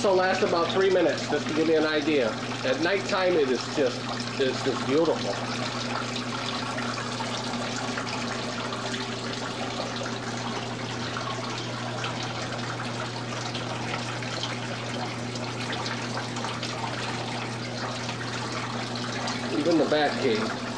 This will last about three minutes, just to give you an idea. At nighttime, it is just, it's just beautiful. Even the bat cave.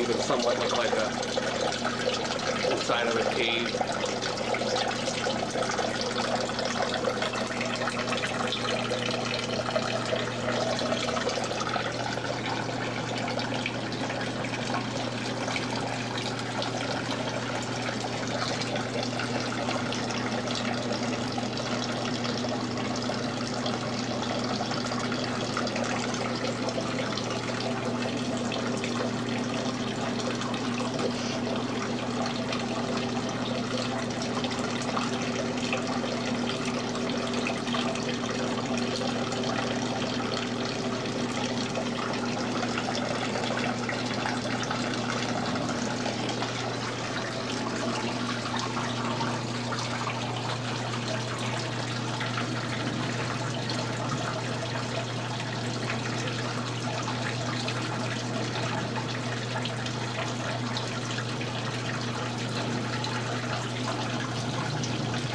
Even somewhat look like a inside of a cave.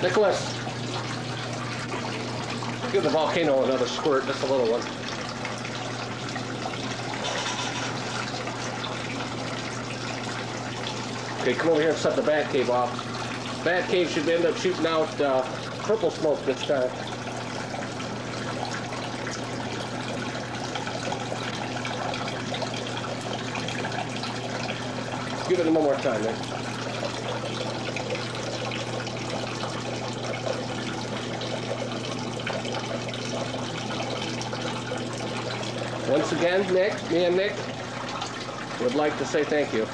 Nicholas, give the volcano another squirt, just a little one. Okay, come over here and set the bat cave off. Bat cave should end up shooting out uh, purple smoke this time. Give it one more time, man. Once again, Nick, me and Nick would like to say thank you.